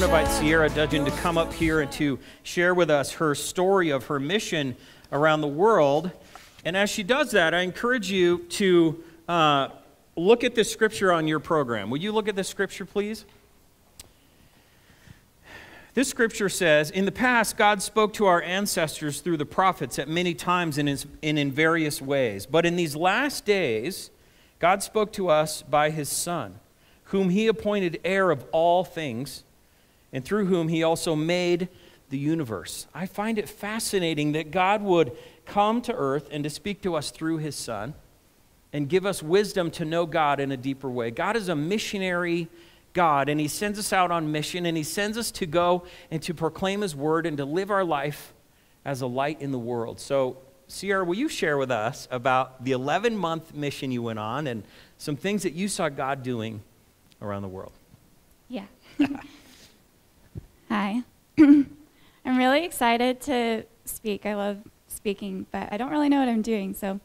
To invite Sierra Dudgeon to come up here and to share with us her story of her mission around the world. And as she does that, I encourage you to uh, look at this scripture on your program. Will you look at this scripture, please? This scripture says In the past, God spoke to our ancestors through the prophets at many times and in, in various ways. But in these last days, God spoke to us by his Son, whom he appointed heir of all things and through whom he also made the universe. I find it fascinating that God would come to earth and to speak to us through his son and give us wisdom to know God in a deeper way. God is a missionary God, and he sends us out on mission, and he sends us to go and to proclaim his word and to live our life as a light in the world. So, Sierra, will you share with us about the 11 month mission you went on and some things that you saw God doing around the world? Yeah. Hi. I'm really excited to speak. I love speaking, but I don't really know what I'm doing. So,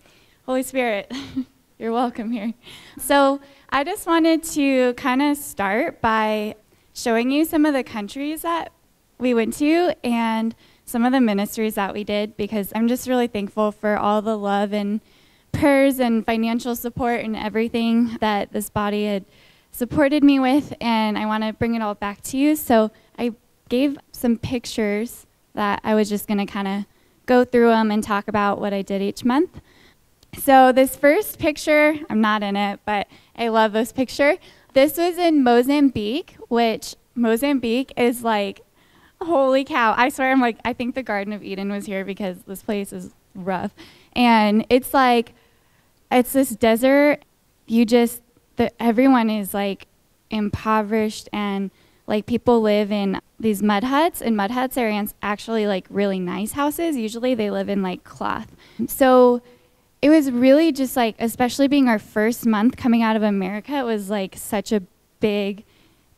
Holy Spirit, you're welcome here. So, I just wanted to kind of start by showing you some of the countries that we went to and some of the ministries that we did because I'm just really thankful for all the love and prayers and financial support and everything that this body had supported me with. And I want to bring it all back to you. So, gave some pictures that I was just going to kind of go through them and talk about what I did each month. So, this first picture, I'm not in it, but I love this picture. This was in Mozambique, which Mozambique is like, holy cow. I swear, I'm like, I think the Garden of Eden was here because this place is rough. And it's like, it's this desert. You just, the, everyone is like impoverished and like people live in these mud huts and mud huts are actually like really nice houses. Usually they live in like cloth. So it was really just like especially being our first month coming out of america it was like such a big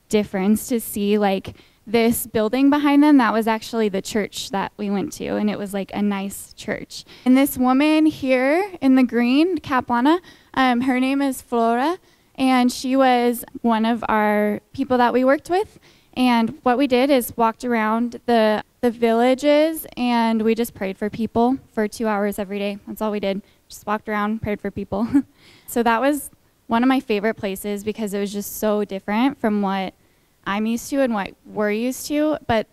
difference to see like this building behind them. That was actually the church that we went to and it was like a nice church. And this woman here in the green capulana um, her name is flora and she was one of our people that we worked with. And what we did is walked around the the villages and we just prayed for people for two hours every day. That's all we did. Just walked around, prayed for people. so that was one of my favorite places because it was just so different from what I'm used to and what we're used to. But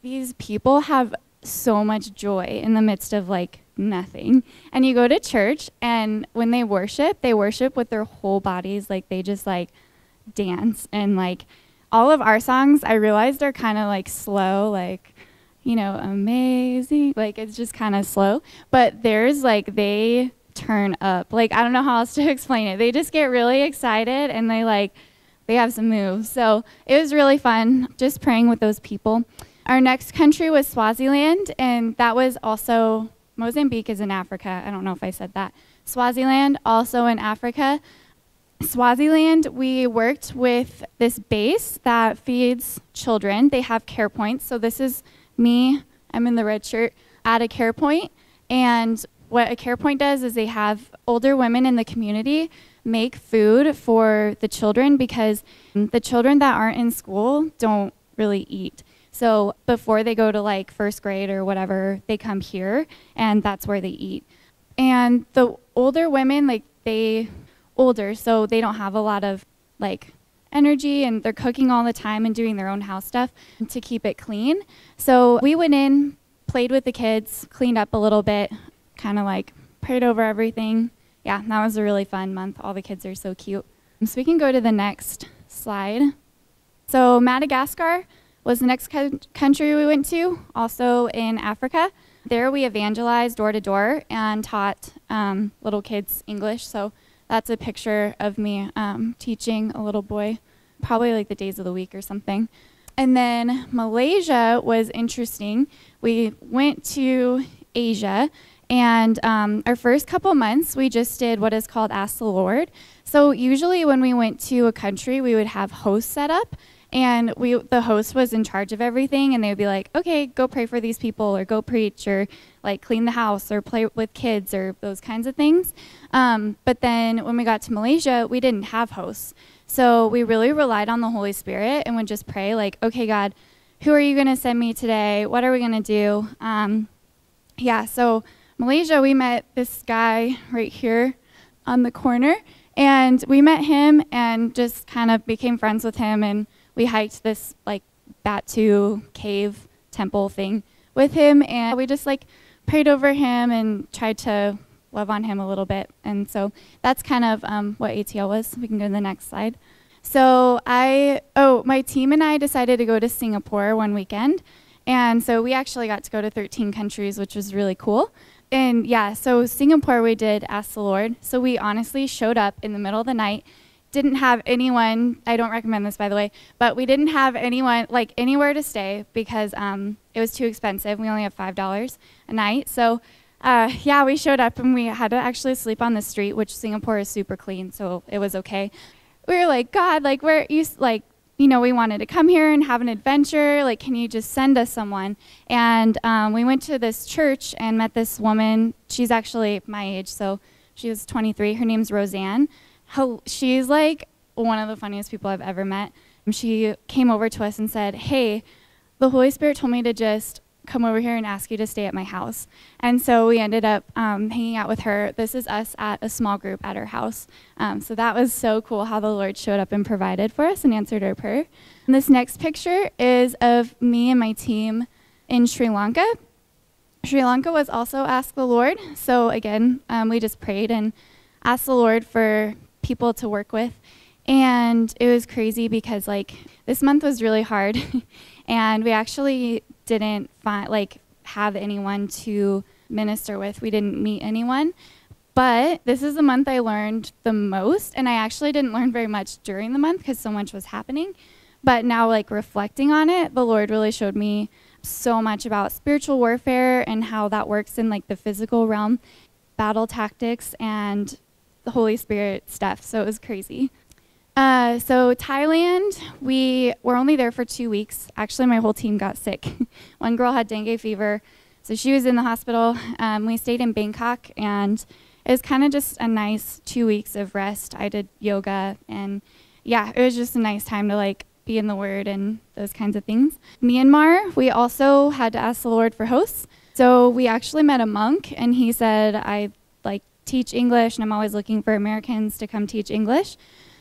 these people have so much joy in the midst of like nothing. And you go to church, and when they worship, they worship with their whole bodies. Like they just like dance. And like all of our songs, I realized are kind of like slow, like, you know, amazing. Like it's just kind of slow. But theirs, like, they turn up. Like, I don't know how else to explain it. They just get really excited and they like, they have some moves. So it was really fun just praying with those people. Our next country was Swaziland, and that was also Mozambique is in Africa. I don't know if I said that. Swaziland, also in Africa. Swaziland, we worked with this base that feeds children. They have care points. So this is me, I'm in the red shirt, at a care point. And what a care point does is they have older women in the community make food for the children because the children that aren't in school don't really eat. So before they go to like first grade or whatever, they come here and that's where they eat. And the older women, like they older, so they don't have a lot of like energy and they're cooking all the time and doing their own house stuff to keep it clean. So we went in, played with the kids, cleaned up a little bit, kind of like prayed over everything. Yeah, that was a really fun month. All the kids are so cute. So we can go to the next slide. So Madagascar, was the next country we went to, also in Africa. There we evangelized door to door and taught um, little kids English. So that's a picture of me um, teaching a little boy, probably like the days of the week or something. And then Malaysia was interesting. We went to Asia, and um, our first couple months, we just did what is called Ask the Lord. So, usually, when we went to a country, we would have hosts set up, and we the host was in charge of everything and they would be like okay go pray for these people or go preach or like clean the house or play with kids or those kinds of things. Um, but then when we got to malaysia we didn't have hosts. So we really relied on the holy spirit and would just pray like okay god who are you going to send me today? What are we going to do? Um, yeah so malaysia we met this guy right here on the corner and we met him and just kind of became friends with him and we hiked this like Batu cave temple thing with him, and we just like prayed over him and tried to love on him a little bit. And so that's kind of um, what ATL was. We can go to the next slide. So I, oh, my team and I decided to go to Singapore one weekend. And so we actually got to go to 13 countries, which was really cool. And yeah, so Singapore, we did Ask the Lord. So we honestly showed up in the middle of the night didn't have anyone i don't recommend this by the way but we didn't have anyone like anywhere to stay because um, it was too expensive. We only have five dollars a night. So uh, yeah we showed up and we had to actually sleep on the street which singapore is super clean so it was okay. We were like god like we're used like you know we wanted to come here and have an adventure. Like can you just send us someone? And um, we went to this church and met this woman. She's actually my age so she was 23 her name's roseanne she's like one of the funniest people I've ever met. She came over to us and said, Hey, the Holy Spirit told me to just come over here and ask you to stay at my house. And so we ended up um, hanging out with her. This is us at a small group at her house. Um, so that was so cool how the Lord showed up and provided for us and answered our prayer. And this next picture is of me and my team in Sri Lanka. Sri Lanka was also Ask the Lord. So again, um, we just prayed and asked the Lord for people to work with. And it was crazy because like this month was really hard and we actually didn't find like have anyone to minister with. We didn't meet anyone. But this is the month I learned the most and I actually didn't learn very much during the month because so much was happening. But now like reflecting on it, the Lord really showed me so much about spiritual warfare and how that works in like the physical realm, battle tactics and the Holy Spirit stuff. So it was crazy. Uh, so Thailand, we were only there for two weeks. Actually, my whole team got sick. One girl had dengue fever, so she was in the hospital. Um, we stayed in Bangkok, and it was kind of just a nice two weeks of rest. I did yoga, and yeah, it was just a nice time to like be in the Word and those kinds of things. Myanmar, we also had to ask the Lord for hosts. So we actually met a monk, and he said, I like teach English, and I'm always looking for Americans to come teach English.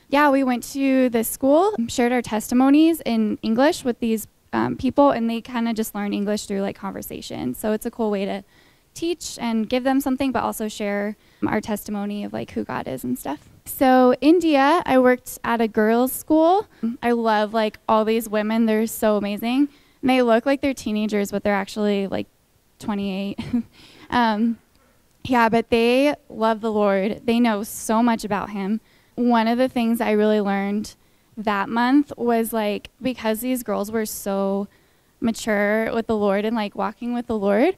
Yeah, we went to the school, shared our testimonies in English with these um, people, and they kind of just learn English through like conversation. So it's a cool way to teach and give them something, but also share our testimony of like who God is and stuff. So India, I worked at a girls' school. I love like all these women; they're so amazing. And they look like they're teenagers, but they're actually like 28. um, yeah, but they love the Lord. They know so much about Him. One of the things I really learned that month was like because these girls were so mature with the Lord and like walking with the Lord,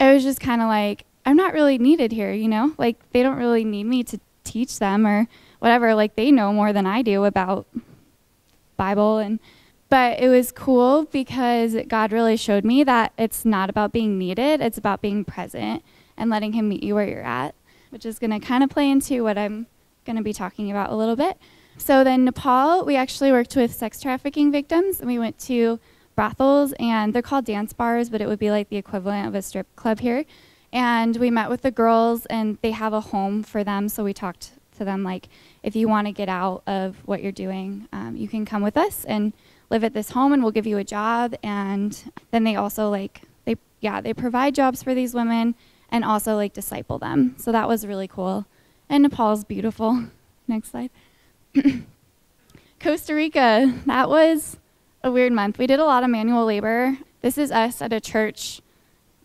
it was just kind of like, I'm not really needed here, you know? Like they don't really need me to teach them or whatever. Like they know more than I do about Bible and but it was cool because God really showed me that it's not about being needed, it's about being present and letting Him meet you where you're at, which is going to kind of play into what I'm going to be talking about a little bit. So then Nepal, we actually worked with sex trafficking victims, and we went to brothels, and they're called dance bars, but it would be like the equivalent of a strip club here. And we met with the girls, and they have a home for them. So we talked to them like, if you want to get out of what you're doing, um, you can come with us and live at this home, and we'll give you a job. And then they also like they yeah they provide jobs for these women and also like disciple them. So that was really cool. And Nepal is beautiful. Next slide. Costa Rica, that was a weird month. We did a lot of manual labor. This is us at a church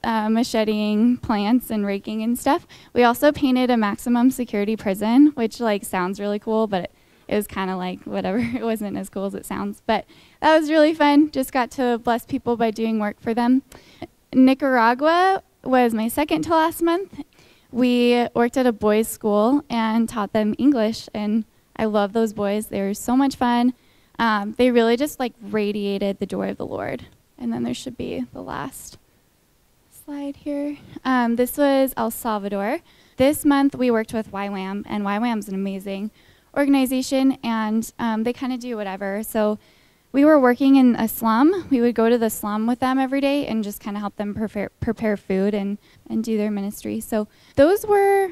uh, macheting plants and raking and stuff. We also painted a maximum security prison, which like sounds really cool, but it, it was kind of like whatever. it wasn't as cool as it sounds, but that was really fun. Just got to bless people by doing work for them. Nicaragua, was my second to last month. We worked at a boys' school and taught them English, and I love those boys. They were so much fun. um, they really just like radiated the joy of the Lord. And then there should be the last slide here. Um, this was El Salvador. This month we worked with YWAM, and YWAM is an amazing organization, and um, they kind of do whatever. So we were working in a slum. We would go to the slum with them every day and just kind of help them prepare, prepare food and, and do their ministry. So those were,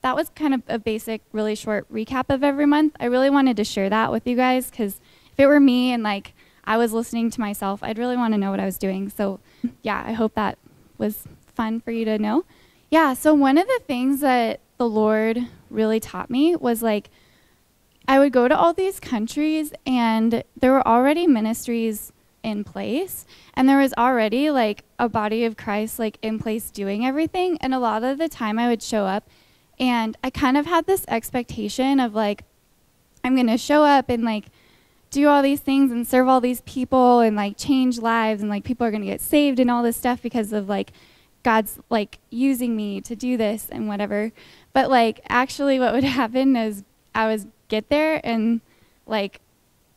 that was kind of a basic, really short recap of every month. I really wanted to share that with you guys because if it were me and like I was listening to myself, I'd really want to know what I was doing. So yeah, I hope that was fun for you to know. Yeah, so one of the things that the Lord really taught me was like, I would go to all these countries and there were already ministries in place and there was already like a body of Christ like in place doing everything and a lot of the time I would show up and I kind of had this expectation of like I'm going to show up and like do all these things and serve all these people and like change lives and like people are going to get saved and all this stuff because of like God's like using me to do this and whatever. But like actually what would happen is I was get there and like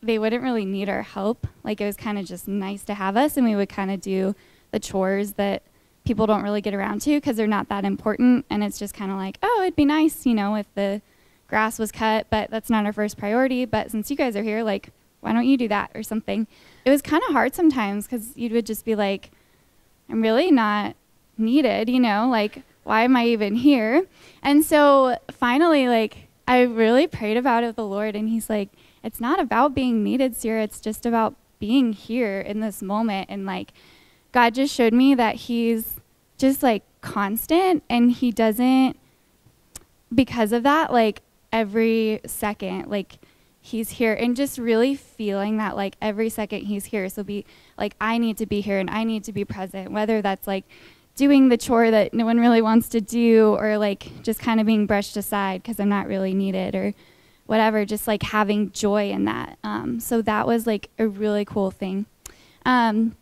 they wouldn't really need our help. Like it was kind of just nice to have us and we would kind of do the chores that people don't really get around to because they're not that important and it's just kind of like, oh, it'd be nice, you know, if the grass was cut, but that's not our first priority, but since you guys are here, like why don't you do that or something? It was kind of hard sometimes cuz you would just be like I'm really not needed, you know, like why am I even here? And so finally like I really prayed about it with the Lord, and He's like, it's not about being needed, Sierra. It's just about being here in this moment. And like, God just showed me that He's just like constant, and He doesn't, because of that, like every second, like, he's here and just really feeling that like every second he's here so be like i need to be here and i need to be present whether that's like doing the chore that no one really wants to do or like just kind of being brushed aside because I'm not really needed or whatever, just like having joy in that. Um, so that was like a really cool thing. Um,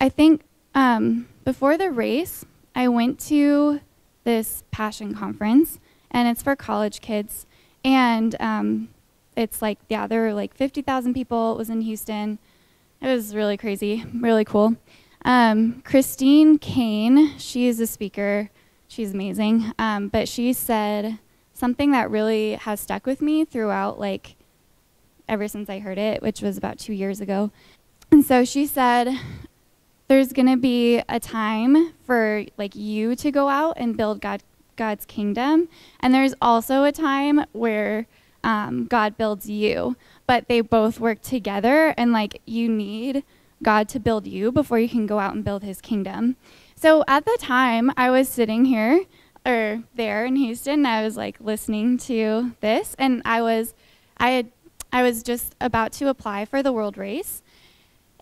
I think um, before the race, I went to this passion conference and it's for college kids. And um, it's like, yeah, there were like 50,000 people. It was in Houston. It was really crazy, really cool. Um, Christine Caine, she is a speaker. She's amazing. Um, but she said something that really has stuck with me throughout, like, ever since I heard it, which was about two years ago. And so she said, there's going to be a time for like you to go out and build God, God's kingdom, and there's also a time where um, God builds you. But they both work together, and like you need God to build you before you can go out and build his kingdom. So at the time, I was sitting here or there in Houston, I was like listening to this and I was I had I was just about to apply for the world race.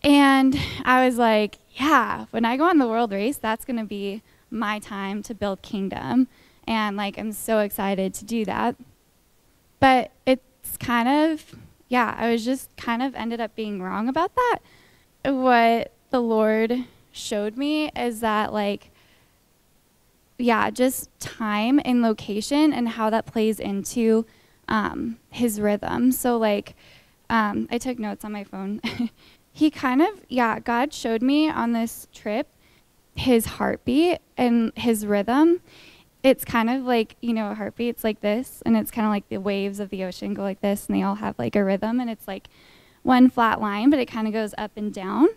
And I was like, yeah, when I go on the world race, that's going to be my time to build kingdom. And like I'm so excited to do that. But it's kind of yeah, I was just kind of ended up being wrong about that what the Lord showed me is that, like, yeah, just time and location and how that plays into um, his rhythm. So, like, um, I took notes on my phone. he kind of, yeah, God showed me on this trip his heartbeat and his rhythm. It's kind of like, you know, a heartbeat, it's like this, and it's kind of like the waves of the ocean go like this, and they all have like a rhythm, and it's like one flat line, but it kind of goes up and down.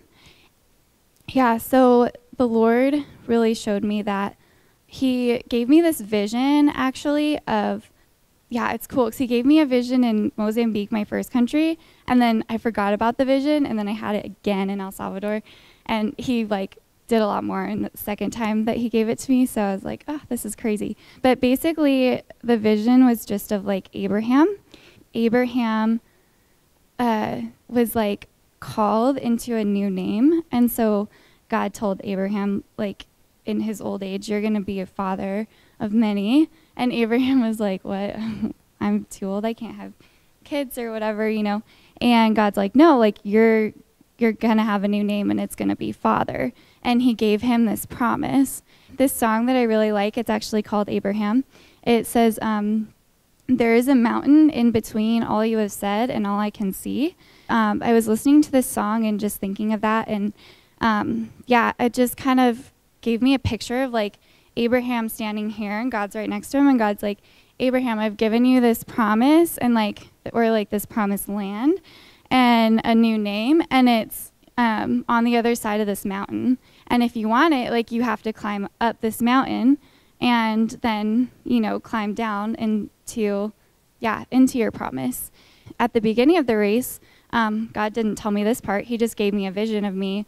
Yeah, so the Lord really showed me that He gave me this vision actually of, yeah, it's cool because He gave me a vision in Mozambique, my first country, and then I forgot about the vision, and then I had it again in El Salvador, and He like did a lot more in the second time that he gave it to me. So I was like, oh, this is crazy. But basically, the vision was just of like Abraham. Abraham uh, was like called into a new name. And so God told Abraham, like in his old age, you're going to be a father of many. And Abraham was like, what? I'm too old. I can't have kids or whatever, you know. And God's like, no, like you're you're to have a new name and it's to be father. And he gave him this promise. This song that I really like, it's actually called Abraham. It says, um, there is a mountain in between all you have said and all I can see. Um, I was listening to this song and just thinking of that, and um, yeah, it just kind of gave me a picture of like Abraham standing here, and God's right next to him, and God's like, Abraham, I've given you this promise, and like, or like this promised land, and a new name, and it's um, on the other side of this mountain. And if you want it, like, you have to climb up this mountain and then, you know, climb down into, yeah, into your promise. At the beginning of the race, um, God didn't tell me this part. He just gave me a vision of me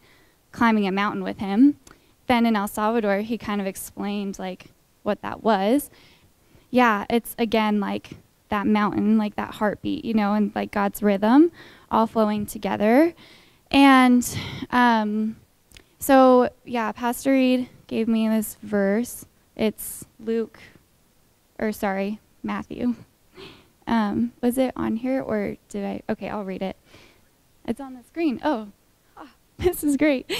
climbing a mountain with him. Then in El Salvador, he kind of explained, like, what that was. Yeah, it's again like that mountain, like that heartbeat, you know, and like God's rhythm all flowing together. And um, so, yeah, Pastor Reed gave me this verse. It's Luke, or sorry, Matthew. Um, was it on here or did I? Okay, I'll read it. It's on the screen. Oh, oh this is great.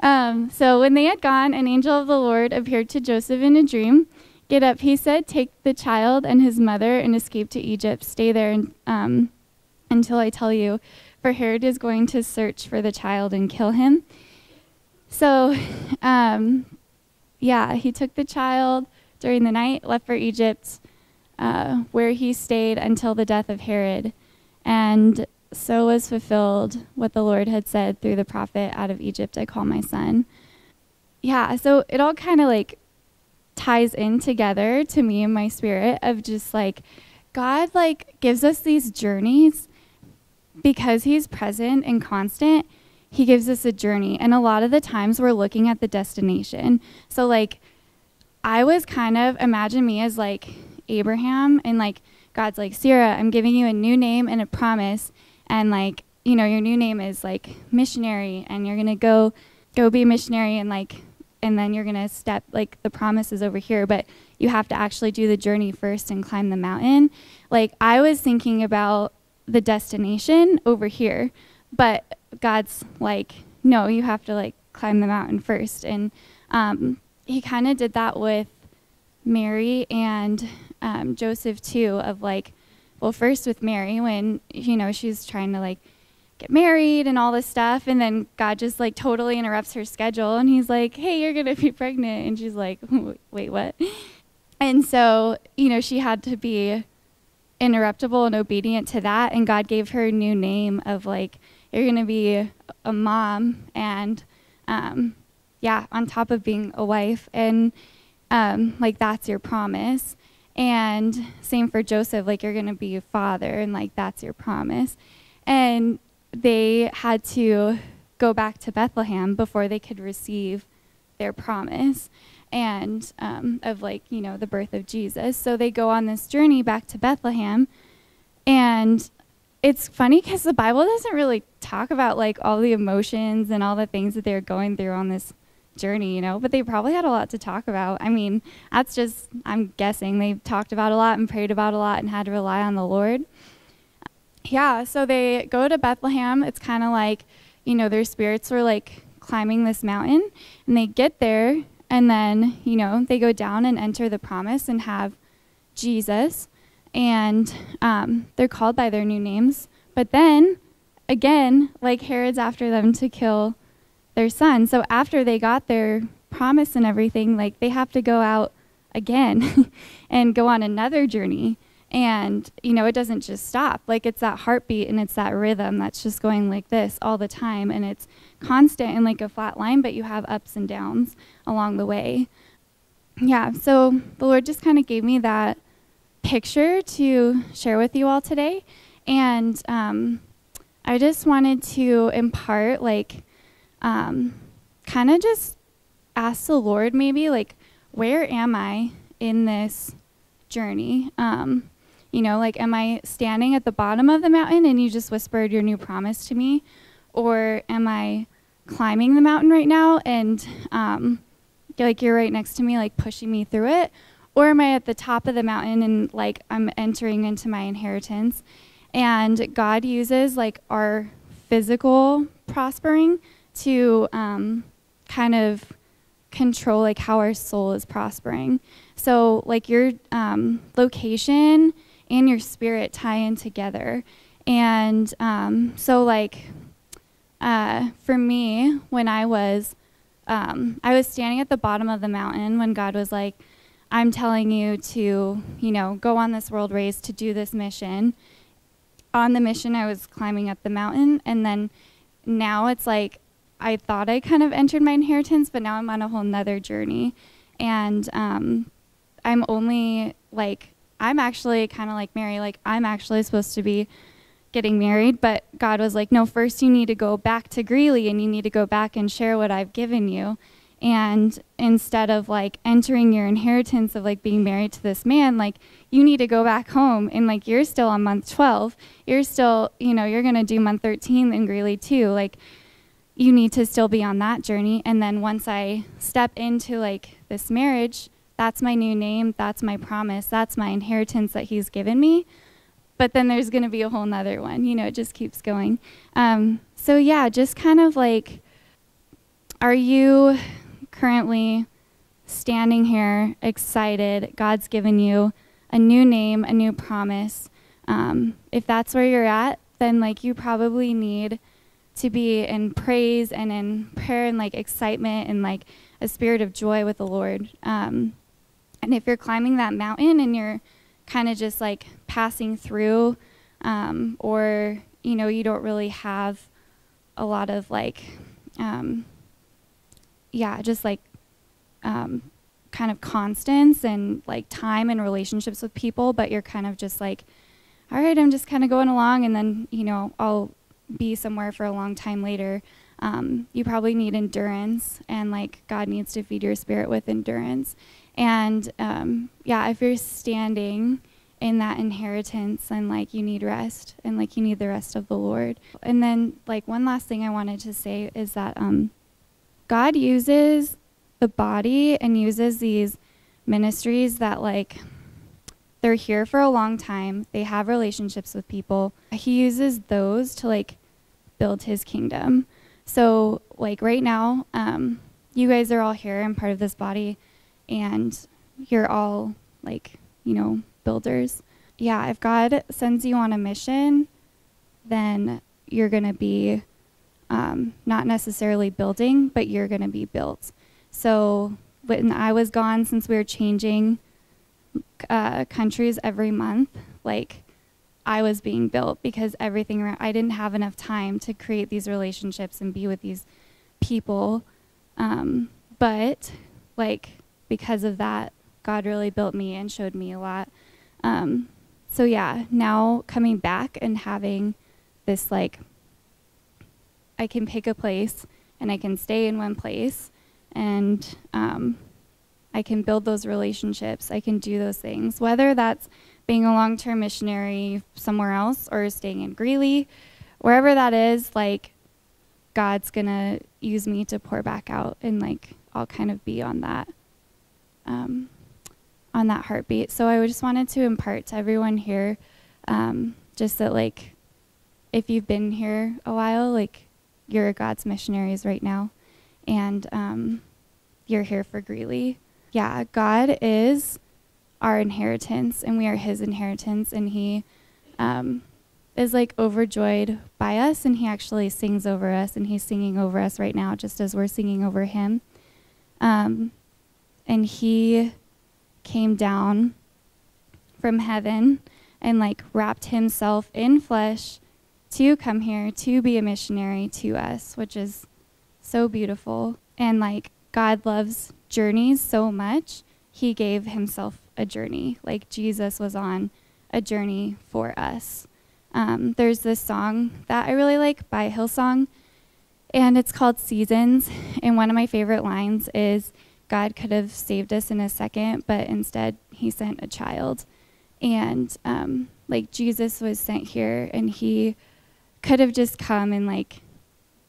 Um, so when they had gone, an angel of the Lord appeared to Joseph in a dream. Get up, he said, take the child and his mother and escape to Egypt. Stay there um, until I tell you, for Herod is going to search for the child and kill him. So, um, yeah, he took the child during the night, left for Egypt, uh, where he stayed until the death of Herod. And so was fulfilled what the Lord had said through the prophet, Out of Egypt I call my son. Yeah, so it all kind of like ties in together to me and my spirit of just like, God like gives us these journeys because he's present and constant, he gives us a journey. And a lot of the times we're looking at the destination. So, like, I was kind of, imagine me as like Abraham, and like, God's like, Sarah, I'm giving you a new name and a promise. And like, you know, your new name is like missionary, and you're going to go go be a missionary and like and then you're going to step like the promise is over here but you have to actually do the journey first and climb the mountain like i was thinking about the destination over here. But God's like, no, you have to like climb the mountain first. And um, he kind of did that with Mary and um, Joseph too, of like, well, first with Mary when, you know, she's trying to like get married and all this stuff. And then God just like totally interrupts her schedule. And he's like, hey, you're going to be pregnant. And she's like, wait, what? And so, you know, she had to be interruptible and obedient to that. And God gave her a new name of like, you're going to be a mom and, um, yeah, on top of being a wife. And um, like, that's your promise. And same for Joseph, like, you're going to be a father, and like, that's your promise. And they had to go back to Bethlehem before they could receive their promise and um, of like you know the birth of jesus so they go on this journey back to bethlehem and it's funny because the bible doesn't really talk about like all the emotions and all the things that they're going through on this journey you know but they probably had a lot to talk about. I mean that's just i'm guessing they talked about a lot and prayed about a lot and had to rely on the lord. Yeah so they go to bethlehem. It's kind of like you know their spirits were like climbing this mountain and they get there and then, you know, they go down and enter the promise and have Jesus. And um, they're called by their new names. But then, again, like Herod's after them to kill their son. So after they got their promise and everything, like they have to go out again and go on another journey. And, you know, it doesn't just stop. Like it's that heartbeat and it's that rhythm that's just going like this all the time. And it's constant and like a flat line, but you have ups and downs along the way. Yeah, so the Lord just kind of gave me that picture to share with you all today. And um, I just wanted to impart, like, um, kind of just ask the Lord maybe, like, where am I in this journey? Um, you know, like, am I standing at the bottom of the mountain and you just whispered your new promise to me? Or am I climbing the mountain right now and, um, like, you're right next to me, like, pushing me through it? Or am I at the top of the mountain and, like, I'm entering into my inheritance? And God uses, like, our physical prospering to um, kind of control, like, how our soul is prospering. So, like, your um, location and your spirit tie in together. And um, so, like, uh, for me, when I was, um, I was standing at the bottom of the mountain when God was like, I'm telling you to, you know, go on this world race to do this mission. On the mission, I was climbing up the mountain, and then now it's like I thought I kind of entered my inheritance, but now I'm on a whole nother journey. And um, I'm only like, I'm actually kind of like Mary, like, I'm actually supposed to be getting married, but God was like, no, first you need to go back to Greeley and you need to go back and share what I've given you. And instead of like entering your inheritance of like being married to this man, like you need to go back home and like you're still on month 12. You're still, you know, you're going to do month 13 in Greeley too. Like you need to still be on that journey. And then once I step into like this marriage, that's my new name. That's my promise. That's my inheritance that he's given me but then there's going to be a whole nother one. You know, it just keeps going. Um, so, yeah, just kind of like, are you currently standing here excited? God's given you a new name, a new promise. Um, if that's where you're at, then like you probably need to be in praise and in prayer and like excitement and like a spirit of joy with the Lord. Um, and if you're climbing that mountain and you're kind of just like passing through, um, or you know, you don't really have a lot of like, um, yeah, just like um, kind of constants and like time and relationships with people, but you're kind of just like, all right, I'm just kind of going along, and then you know, I'll be somewhere for a long time later. Um, you probably need endurance, and like God needs to feed your spirit with endurance. And um, yeah, if you're standing in that inheritance and like you need rest and like you need the rest of the Lord. And then like one last thing I wanted to say is that um, God uses the body and uses these ministries that like they're here for a long time. They have relationships with people. He uses those to like build his kingdom. So like right now, um, you guys are all here and part of this body and you're all like, you know, builders. Yeah, if God sends you on a mission, then you're going to be um, not necessarily building, but you're going to be built. So when I was gone, since we were changing uh, countries every month, like I was being built because everything around, I didn't have enough time to create these relationships and be with these people. Um, but like because of that, God really built me and showed me a lot. Um, so yeah, now coming back and having this like, I can pick a place and I can stay in one place and um, I can build those relationships. I can do those things, whether that's being a long term missionary somewhere else or staying in Greeley, wherever that is, like, God's gonna use me to pour back out and like I'll kind of be on that um, on that heartbeat. So I just wanted to impart to everyone here, um, just that like, if you've been here a while, like you're God's missionaries right now, and um, you're here for Greeley. Yeah, God is our inheritance, and we are His inheritance, and He um, is like overjoyed by us, and He actually sings over us, and He's singing over us right now, just as we're singing over Him. Um, and He came down from heaven and like wrapped himself in flesh to come here to be a missionary to us, which is so beautiful. And like God loves journeys so much, he gave himself a journey. Like Jesus was on a journey for us. Um, there's this song that I really like by Hillsong, and it's called Seasons. And one of my favorite lines is, God could have saved us in a second, but instead he sent a child. And um, like Jesus was sent here, and he could have just come and like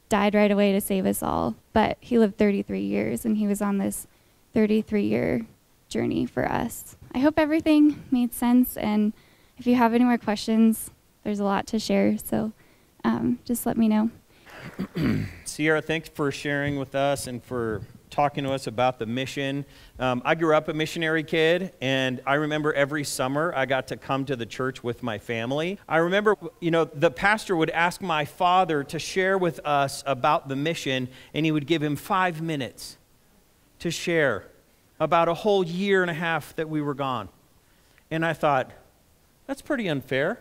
died right away to save us all, but he lived 33 years, and he was on this 33 year journey for us. I hope everything made sense, and if you have any more questions, there's a lot to share, so um, just let me know. Sierra, thanks for sharing with us and for talking to us about the mission. Um, I grew up a missionary kid, and I remember every summer I got to come to the church with my family. I remember, you know, the pastor would ask my father to share with us about the mission, and he would give him five minutes to share about a whole year and a half that we were gone. And I thought, that's pretty unfair.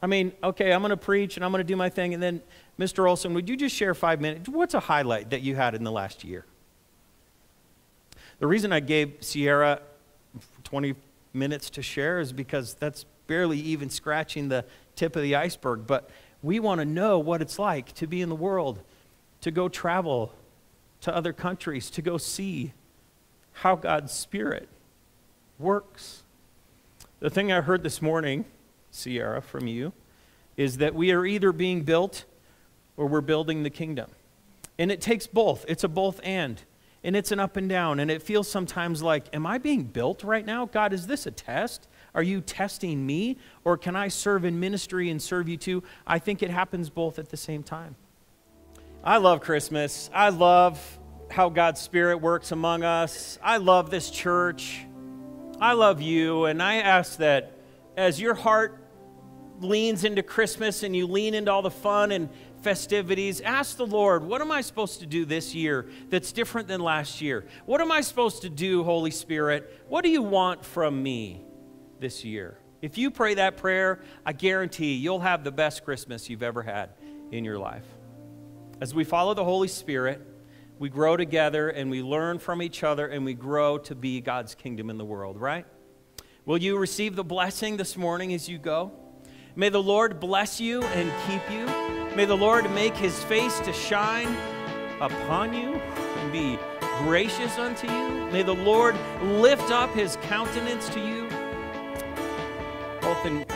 I mean, okay, I'm going to preach and I'm going to do my thing, and then, Mr. Olson, would you just share five minutes? What's a highlight that you had in the last year? The reason I gave Sierra 20 minutes to share is because that's barely even scratching the tip of the iceberg. But we want to know what it's like to be in the world, to go travel to other countries, to go see how God's Spirit works. The thing I heard this morning, Sierra, from you, is that we are either being built or we're building the kingdom. And it takes both, it's a both and and it's an up and down. And it feels sometimes like, am I being built right now? God, is this a test? Are you testing me? Or can I serve in ministry and serve you too? I think it happens both at the same time. I love Christmas. I love how God's Spirit works among us. I love this church. I love you. And I ask that as your heart leans into Christmas and you lean into all the fun and festivities, ask the Lord, what am I supposed to do this year that's different than last year? What am I supposed to do, Holy Spirit? What do you want from me this year? If you pray that prayer, I guarantee you'll have the best Christmas you've ever had in your life. As we follow the Holy Spirit, we grow together and we learn from each other and we grow to be God's kingdom in the world, right? Will you receive the blessing this morning as you go? May the Lord bless you and keep you. May the Lord make his face to shine upon you and be gracious unto you. May the Lord lift up his countenance to you, both in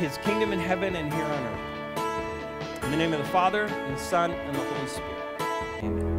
his kingdom in heaven and here on earth. In the name of the Father, and the Son, and the Holy Spirit. Amen.